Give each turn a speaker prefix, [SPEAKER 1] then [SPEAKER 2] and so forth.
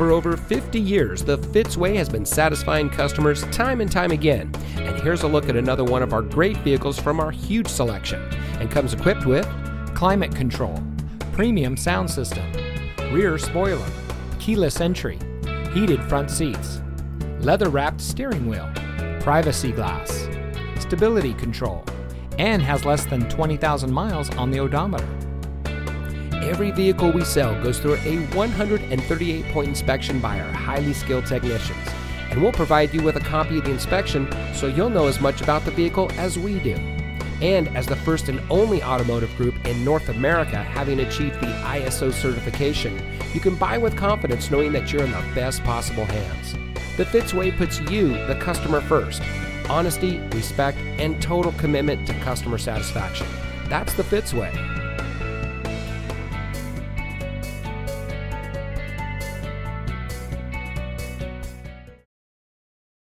[SPEAKER 1] For over 50 years, the Fitzway has been satisfying customers time and time again. And here's a look at another one of our great vehicles from our huge selection and comes equipped with
[SPEAKER 2] climate control, premium sound system, rear spoiler, keyless entry, heated front seats, leather wrapped steering wheel, privacy glass, stability control, and has less than 20,000 miles on the odometer.
[SPEAKER 1] Every vehicle we sell goes through a 138 point inspection by our highly skilled technicians, and we'll provide you with a copy of the inspection so you'll know as much about the vehicle as we do. And as the first and only automotive group in North America having achieved the ISO certification, you can buy with confidence knowing that you're in the best possible hands. The Fitzway puts you, the customer, first. Honesty, respect, and total commitment to customer satisfaction. That's the Fitzway.